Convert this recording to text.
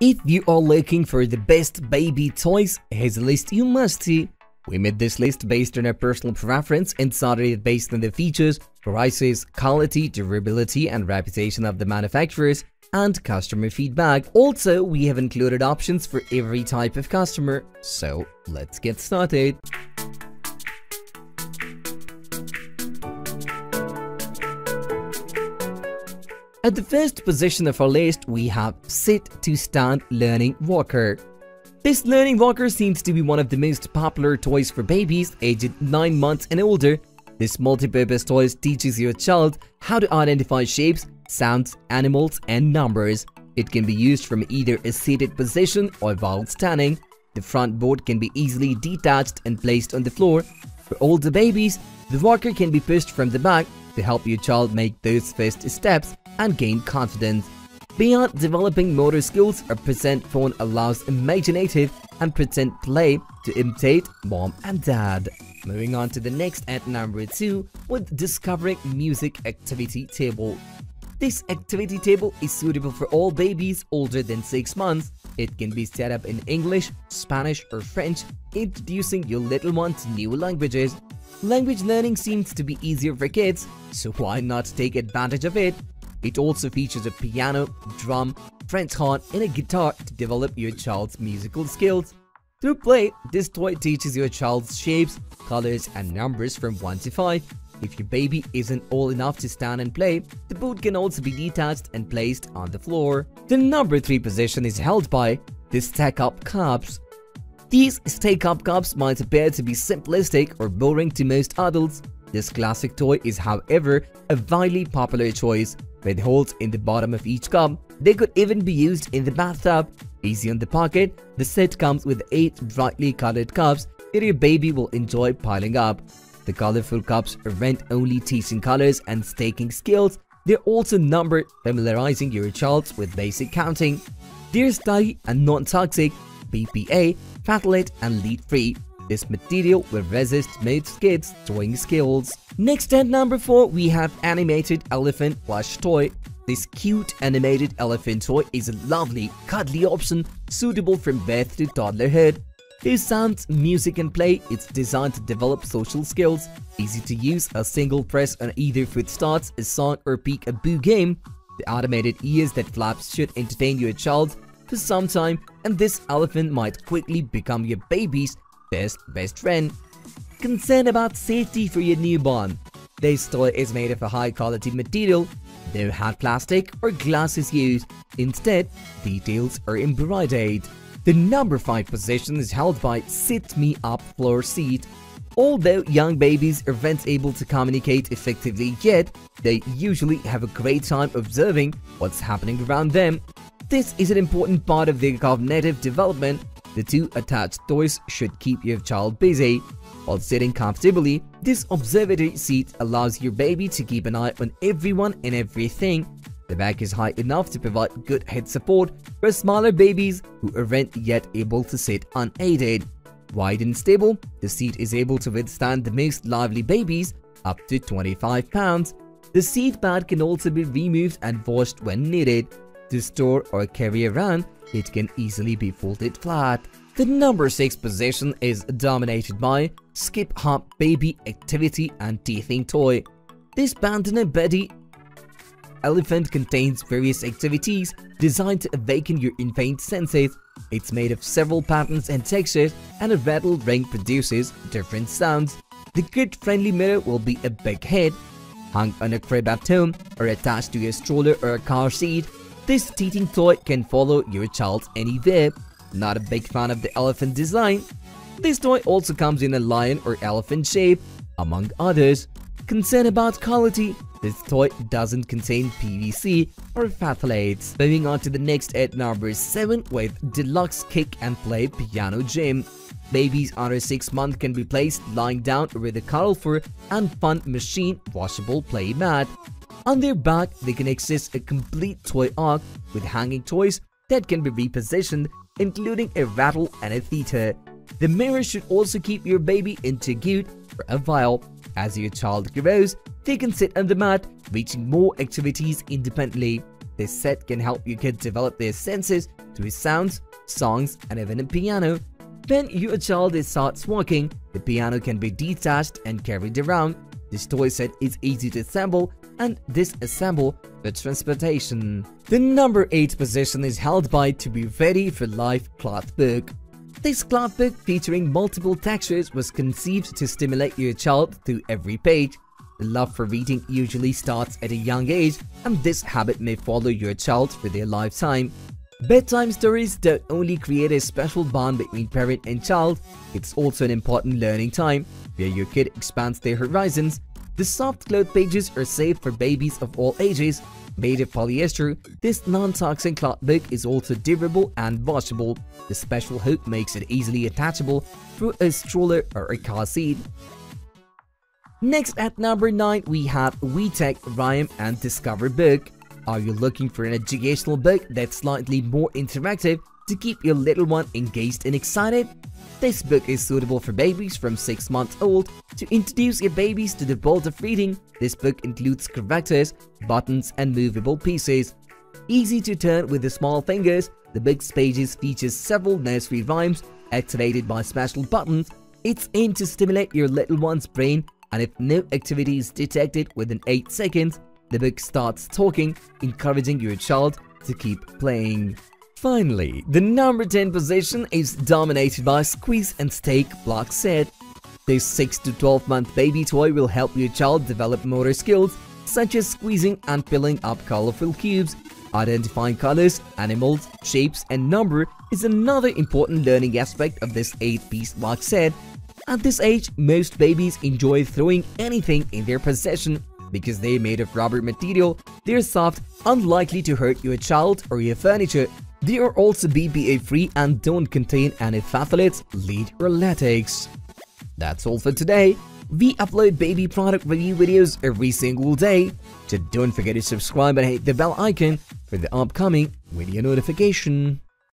If you are looking for the best baby toys, here's a list you must see. We made this list based on our personal preference and started it based on the features, prices, quality, durability, and reputation of the manufacturers and customer feedback. Also, we have included options for every type of customer. So, let's get started. At the first position of our list, we have Sit to Stand Learning Walker. This learning walker seems to be one of the most popular toys for babies aged 9 months and older. This multi-purpose toy teaches your child how to identify shapes, sounds, animals, and numbers. It can be used from either a seated position or while standing. The front board can be easily detached and placed on the floor. For older babies, the walker can be pushed from the back to help your child make those first steps and gain confidence. Beyond developing motor skills, a present phone allows imaginative and pretend play to imitate mom and dad. Moving on to the next at number 2 with Discovering Music Activity Table. This activity table is suitable for all babies older than 6 months. It can be set up in English, Spanish or French, introducing your little one to new languages. Language learning seems to be easier for kids, so why not take advantage of it it also features a piano, drum, French horn, and a guitar to develop your child's musical skills. Through play, this toy teaches your child's shapes, colors, and numbers from 1 to 5. If your baby isn't old enough to stand and play, the boot can also be detached and placed on the floor. The number 3 position is held by the Stack-Up Cups. These Stack-Up Cups might appear to be simplistic or boring to most adults. This classic toy is however a widely popular choice with holes in the bottom of each cup. They could even be used in the bathtub. Easy on the pocket, the set comes with 8 brightly colored cups that your baby will enjoy piling up. The colorful cups aren't only teaching colors and staking skills, they're also numbered, familiarizing your child with basic counting. They're study and non-toxic, BPA, phthalate and lead-free. This material will resist most kids' drawing skills. Next at number 4, we have Animated Elephant Plush Toy. This cute animated elephant toy is a lovely, cuddly option suitable from birth to toddlerhood. There's sounds, music and play, it's designed to develop social skills. Easy to use, a single press on either foot starts a song or peek-a-boo game. The automated ears that flaps should entertain your child for some time and this elephant might quickly become your baby's best best friend. Concern about safety for your newborn. This toy is made of a high quality material. No hard plastic or glass is used. Instead, details are embroidered. The number 5 position is held by Sit Me Up Floor Seat. Although young babies aren't able to communicate effectively yet, they usually have a great time observing what's happening around them. This is an important part of their cognitive development the two attached toys should keep your child busy. While sitting comfortably, this observatory seat allows your baby to keep an eye on everyone and everything. The back is high enough to provide good head support for smaller babies who aren't yet able to sit unaided. Wide and stable, the seat is able to withstand the most lively babies up to 25 pounds. The seat pad can also be removed and washed when needed. To store or carry around, it can easily be folded flat. The number 6 position is dominated by Skip Hop Baby Activity and Teething Toy. This Bandana Buddy elephant contains various activities designed to awaken your infant senses. It's made of several patterns and textures and a rattle ring produces different sounds. The kid-friendly mirror will be a big hit. hung on a crib at home or attached to a stroller or car seat this teething toy can follow your child anywhere. Not a big fan of the elephant design. This toy also comes in a lion or elephant shape, among others. Concern about quality, this toy doesn't contain PVC or phthalates. Moving on to the next at number 7 with Deluxe Kick and Play Piano Gym. Babies under 6 months can be placed lying down with a colorful and fun machine washable play mat. On their back, they can access a complete toy ark with hanging toys that can be repositioned, including a rattle and a theater. The mirror should also keep your baby integrated for a while. As your child grows, they can sit on the mat, reaching more activities independently. this set can help your kid develop their senses to sounds, songs, and even a piano. When your child starts walking, the piano can be detached and carried around. This toy set is easy to assemble and disassemble the transportation. The number 8 position is held by To Be Ready for Life cloth book. This cloth book featuring multiple textures was conceived to stimulate your child through every page. The love for reading usually starts at a young age and this habit may follow your child for their lifetime. Bedtime stories don't only create a special bond between parent and child, it's also an important learning time where your kid expands their horizons. The soft cloth pages are safe for babies of all ages. Made of polyester, this non-toxic cloth book is also durable and washable. The special hook makes it easily attachable through a stroller or a car seat. Next at number 9 we have VTech Rhyme and Discover book. Are you looking for an educational book that's slightly more interactive to keep your little one engaged and excited? This book is suitable for babies from 6 months old. To introduce your babies to the world of reading, this book includes characters, buttons, and movable pieces. Easy to turn with the small fingers, the book's pages feature several nursery rhymes activated by special buttons. It's aimed to stimulate your little one's brain and if no activity is detected within 8 seconds, the book starts talking, encouraging your child to keep playing. Finally, the number 10 position is dominated by Squeeze and Stack block set. This 6 to 12 month baby toy will help your child develop motor skills such as squeezing and filling up colorful cubes. Identifying colors, animals, shapes, and number is another important learning aspect of this 8-piece box set at this age, most babies enjoy throwing anything in their possession because they're made of rubber material, they're soft, unlikely to hurt your child or your furniture. They are also BPA free and don't contain any phthalates, lead or latex. That's all for today. We upload baby product review videos every single day, so don't forget to subscribe and hit the bell icon for the upcoming video notification.